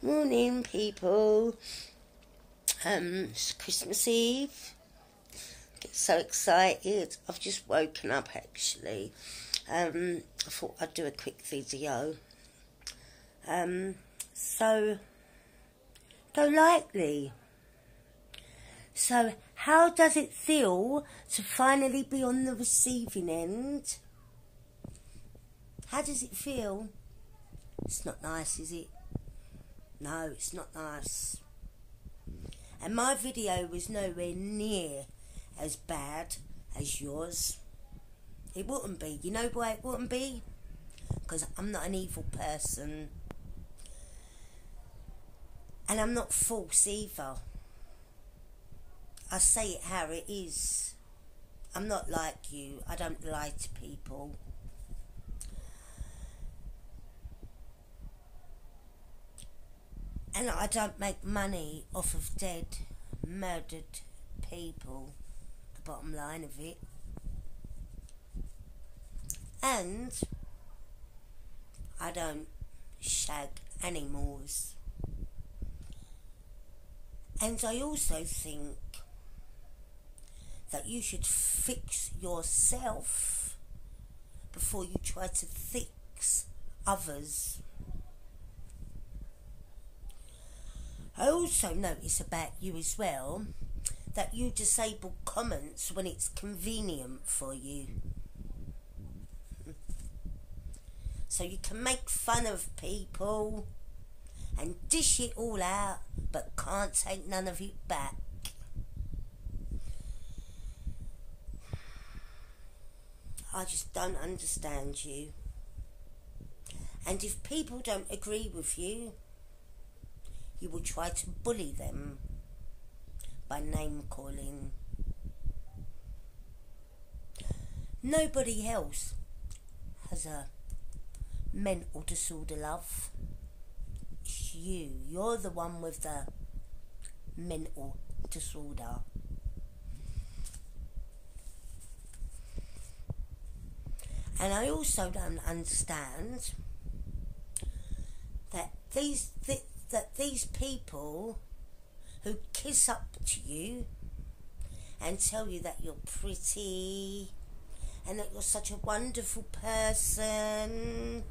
Morning, people. Um, it's Christmas Eve. Get so excited. I've just woken up actually. Um, I thought I'd do a quick video. Um, so, Golightly. So, how does it feel to finally be on the receiving end? How does it feel? It's not nice, is it? No, it's not nice. And my video was nowhere near as bad as yours. It wouldn't be. You know why it wouldn't be? Because I'm not an evil person. And I'm not false either. I say it how it is. I'm not like you. I don't lie to people. And I don't make money off of dead, murdered people. The bottom line of it. And I don't shag animals. And I also think that you should fix yourself before you try to fix others. I also notice about you as well that you disable comments when it's convenient for you. So you can make fun of people and dish it all out, but can't take none of it back. I just don't understand you. And if people don't agree with you, you will try to bully them by name calling. Nobody else has a mental disorder, love. It's you. You're the one with the mental disorder. And I also don't understand that these th- that these people who kiss up to you and tell you that you're pretty and that you're such a wonderful person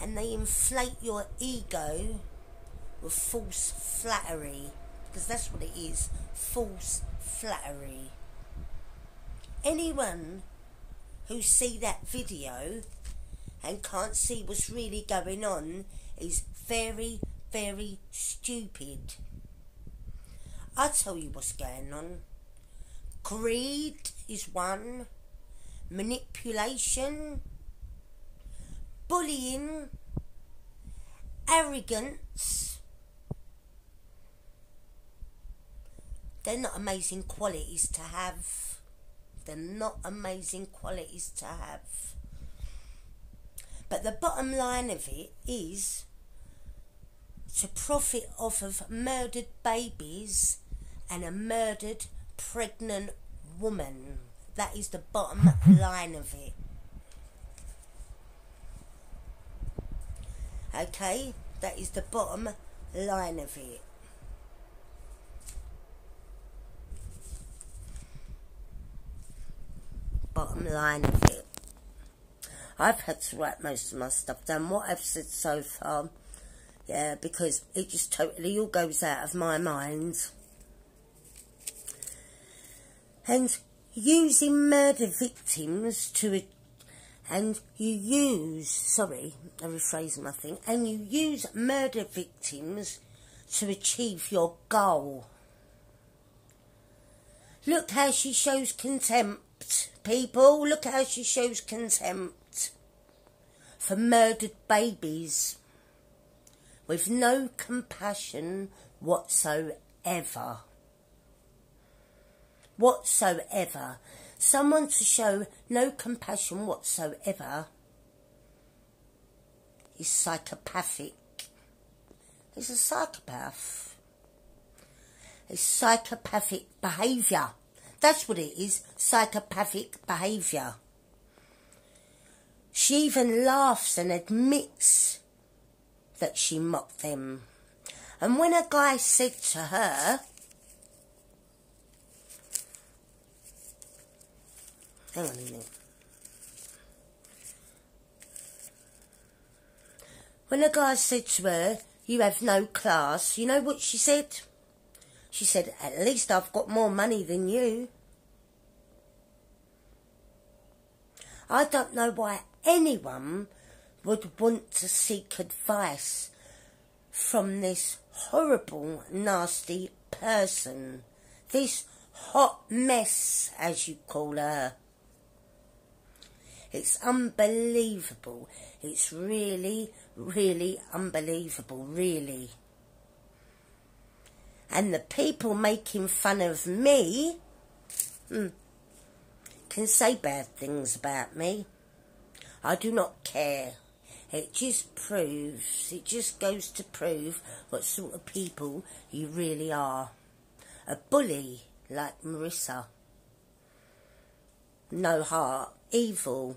and they inflate your ego with false flattery because that's what it is false flattery. Anyone who see that video and can't see what's really going on is very, very stupid. I'll tell you what's going on. Greed is one, manipulation, bullying, arrogance. They're not amazing qualities to have. They're not amazing qualities to have. But the bottom line of it is to profit off of murdered babies and a murdered pregnant woman. That is the bottom line of it. Okay? That is the bottom line of it. Bottom line of it. I've had to write most of my stuff down. What I've said so far, yeah, because it just totally all goes out of my mind. And using murder victims to, and you use, sorry, I rephrase my thing, and you use murder victims to achieve your goal. Look how she shows contempt, people. Look how she shows contempt for murdered babies with no compassion whatsoever. Whatsoever. Someone to show no compassion whatsoever is psychopathic. He's a psychopath. It's psychopathic behaviour. That's what it is, psychopathic behaviour. She even laughs and admits that she mocked them. And when a guy said to her, hang on a minute. When a guy said to her, you have no class, you know what she said? She said, at least I've got more money than you. I don't know why anyone would want to seek advice from this horrible, nasty person. This hot mess, as you call her. It's unbelievable. It's really, really unbelievable, really. And the people making fun of me hmm, can say bad things about me. I do not care. It just proves, it just goes to prove what sort of people you really are. A bully like Marissa. No heart, evil.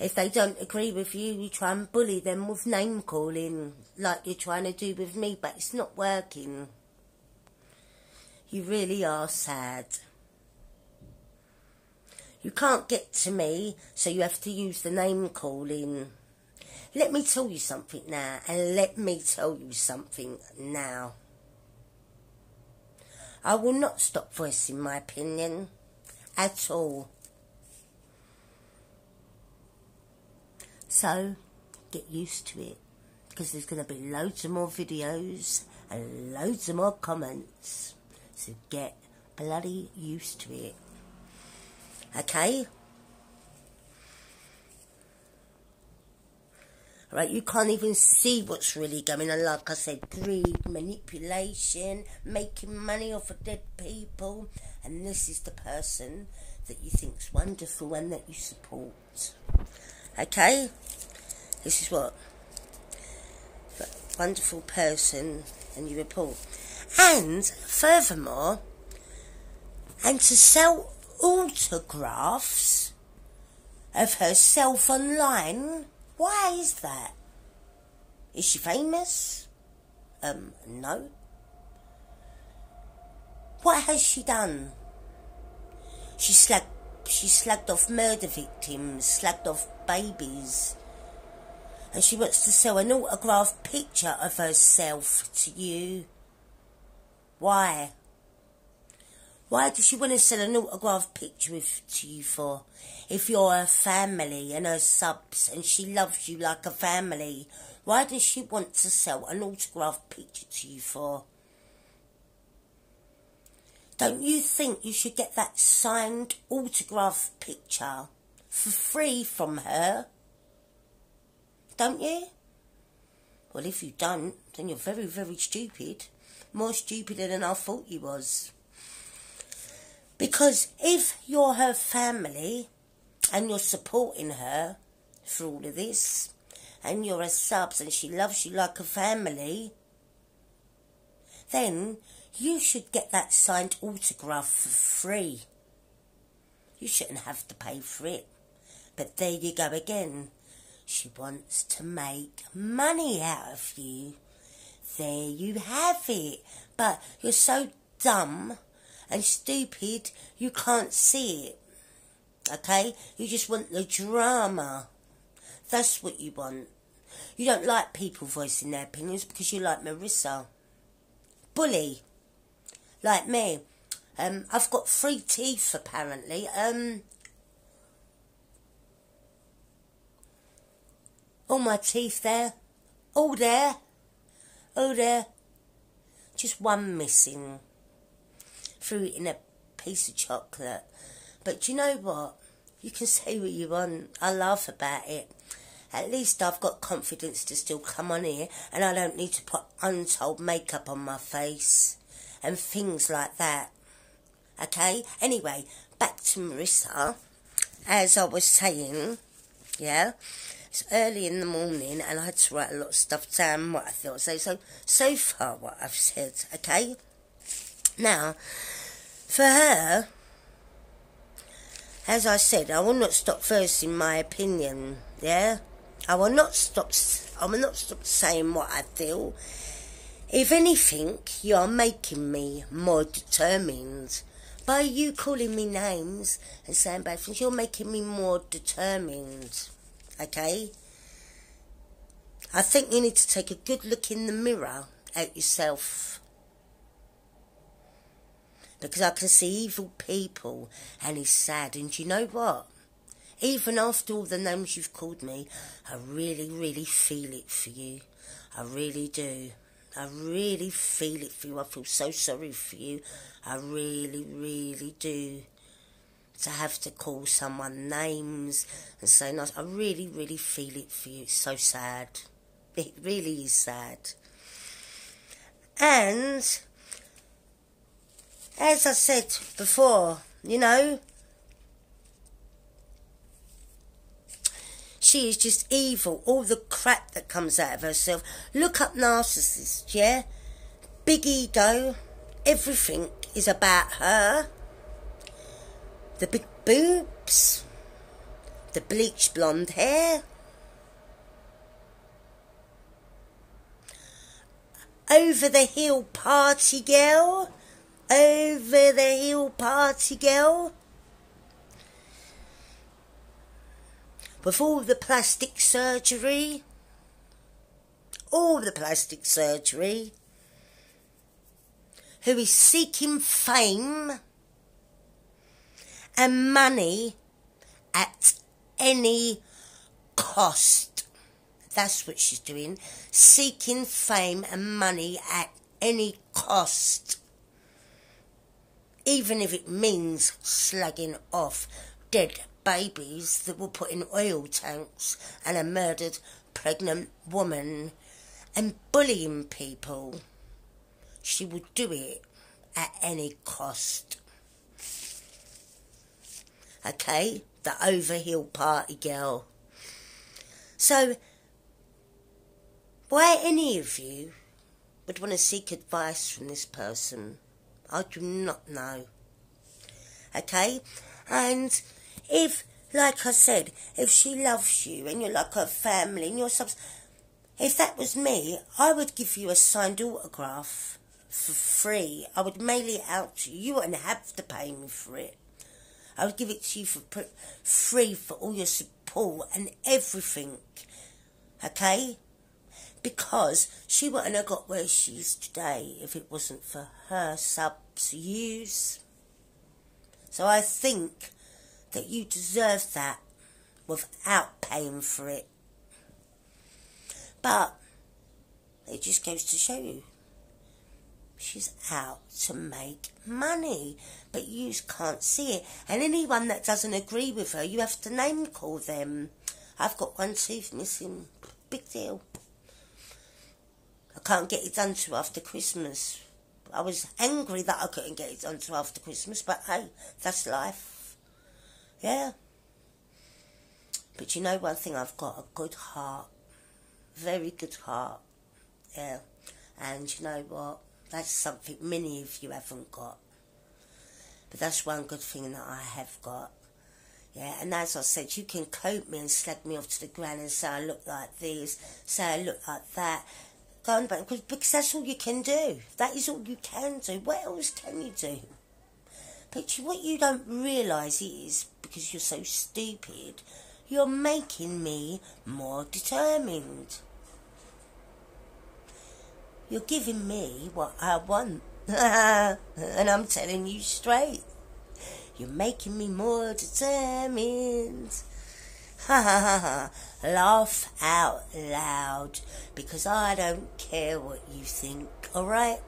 If they don't agree with you, you try and bully them with name calling, like you're trying to do with me, but it's not working. You really are sad. You can't get to me, so you have to use the name calling. Let me tell you something now, and let me tell you something now. I will not stop voicing my opinion at all. So, get used to it because there's going to be loads of more videos and loads of more comments. So get bloody used to it. Okay? Right, you can't even see what's really going on. Like I said, greed, manipulation, making money off of dead people. And this is the person that you think's wonderful and that you support. Okay? This is what? Wonderful person and you report. And furthermore, and to sell autographs of herself online? Why is that? Is she famous? Um, no. What has she done? She slagged, she slagged off murder victims, slagged off babies. And she wants to sell an autographed picture of herself to you. Why? Why does she want to sell an autographed picture with, to you for? If you're her family and her subs and she loves you like a family, why does she want to sell an autographed picture to you for? Don't you think you should get that signed autographed picture for free from her? Don't you? Well, if you don't, then you're very, very stupid. More stupider than I thought you was. Because if you're her family and you're supporting her through all of this, and you're a subs and she loves you like a family, then you should get that signed autograph for free. You shouldn't have to pay for it. But there you go again. She wants to make money out of you. There you have it. But you're so dumb and stupid, you can't see it. Okay? You just want the drama. That's what you want. You don't like people voicing their opinions because you like Marissa. Bully. Like me. Um, I've got three teeth apparently. Um, all my teeth there. All there. All there. Just one missing threw it in a piece of chocolate. But you know what? You can say what you want. I laugh about it. At least I've got confidence to still come on here and I don't need to put untold makeup on my face and things like that. Okay? Anyway, back to Marissa. As I was saying, yeah, it's early in the morning and I had to write a lot of stuff down what I thought. So, so, so far what I've said, okay? Now, for her, as I said, I will not stop first in my opinion, yeah? I will not stop. I will not stop saying what I feel. If anything, you are making me more determined. By you calling me names and saying bad things, you're making me more determined. Okay? I think you need to take a good look in the mirror at yourself. Because I can see evil people and it's sad. And you know what? Even after all the names you've called me, I really, really feel it for you. I really do. I really feel it for you. I feel so sorry for you. I really, really do. To have to call someone names and say nice, I really, really feel it for you. It's so sad. It really is sad. And as I said before, you know, she is just evil. All the crap that comes out of herself. Look up narcissist, yeah? Big ego. Everything is about her. The big boobs. The bleached blonde hair. Over the hill party girl. Over the hill party girl. with all the plastic surgery, all the plastic surgery, who is seeking fame and money at any cost. That's what she's doing, seeking fame and money at any cost. Even if it means slugging off dead babies that were put in oil tanks and a murdered pregnant woman and bullying people. She would do it at any cost. Okay, the overhill party girl. So, why any of you would want to seek advice from this person, I do not know. Okay, and if, like I said, if she loves you and you're like her family and you're subs, if that was me, I would give you a signed autograph for free. I would mail it out to you. You wouldn't have to pay me for it. I would give it to you for free for all your support and everything. Okay? Because she wouldn't have got where she is today if it wasn't for her subs use. So I think that you deserve that without paying for it. But it just goes to show you she's out to make money, but you can't see it. And anyone that doesn't agree with her, you have to name call them. I've got one tooth missing. Big deal. I can't get it done till after Christmas. I was angry that I couldn't get it done till after Christmas, but hey, that's life. Yeah. But you know one thing, I've got a good heart. Very good heart. Yeah. And you know what? That's something many of you haven't got. But that's one good thing that I have got. Yeah, and as I said, you can coat me and slag me off to the ground and say I look like this, say I look like that. Go on, because, because that's all you can do. That is all you can do. What else can you do? But what you don't realise is, because you're so stupid, you're making me more determined. You're giving me what I want. and I'm telling you straight. You're making me more determined. Ha ha ha ha. Laugh out loud because I don't care what you think, alright?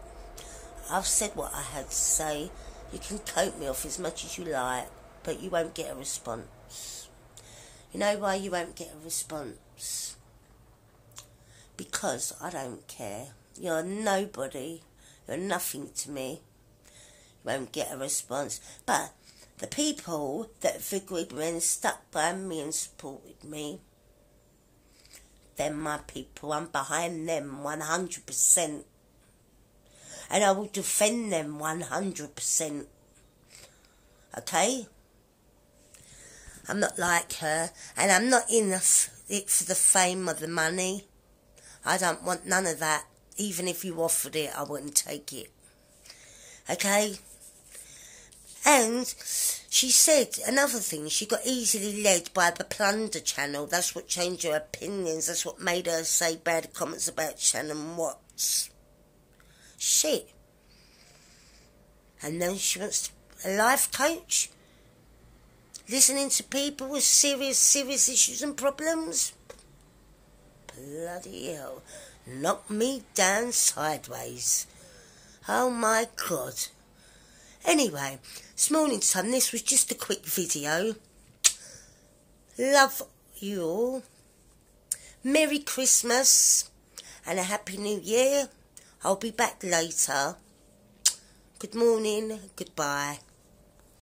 I've said what I had to say. You can coat me off as much as you like, but you won't get a response. You know why you won't get a response? Because I don't care. You're nobody. You're nothing to me. You won't get a response. But the people that me and stuck by me and supported me, they're my people. I'm behind them 100% and I will defend them 100%. Okay? I'm not like her, and I'm not in it for the fame or the money. I don't want none of that. Even if you offered it, I wouldn't take it. Okay? And she said another thing, she got easily led by the Plunder channel. That's what changed her opinions. That's what made her say bad comments about Shanann Watts. Shit. And then she wants a life coach? Listening to people with serious, serious issues and problems? Bloody hell. Knock me down sideways. Oh my god. Anyway, this morning son, this was just a quick video. Love you all. Merry Christmas and a Happy New Year. I'll be back later. Good morning. Goodbye.